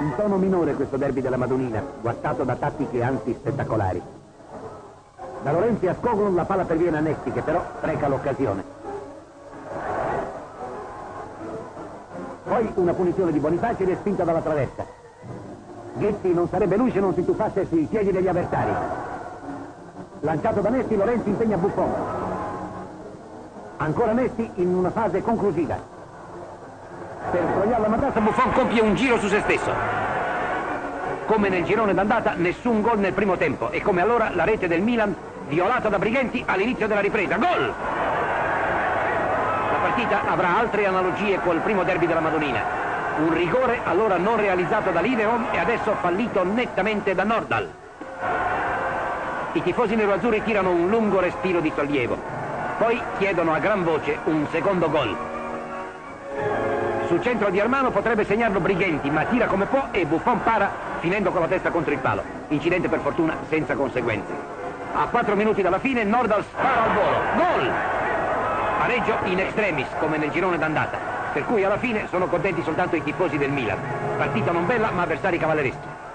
in tono minore questo derby della Madonnina, guastato da tattiche anzi spettacolari. Da Lorenzi a Skoglund la palla perviene a Netti che però spreca l'occasione. Poi una punizione di Bonifacio ed è spinta dalla traversa. Ghetti non sarebbe lui se non si tuffasse sui piedi degli avversari. Lanciato da Netti, Lorenzi impegna Buffon. Ancora Netti in una fase conclusiva. Per sbagliare la matassa Buffon compie un giro su se stesso. Come nel girone d'andata, nessun gol nel primo tempo e come allora la rete del Milan violata da Brighenti all'inizio della ripresa. Gol! La partita avrà altre analogie col primo derby della Madonnina. Un rigore allora non realizzato da Lideon e adesso fallito nettamente da Nordal. I tifosi neroazzurri tirano un lungo respiro di sollievo. Poi chiedono a gran voce un secondo gol. Sul centro di Armano potrebbe segnarlo Brighenti, ma tira come può e Buffon para finendo con la testa contro il palo. Incidente per fortuna senza conseguenze. A 4 minuti dalla fine Nordal spara al volo. Gol! Pareggio in extremis come nel girone d'andata. Per cui alla fine sono contenti soltanto i tifosi del Milan. Partita non bella ma avversari cavallereschi.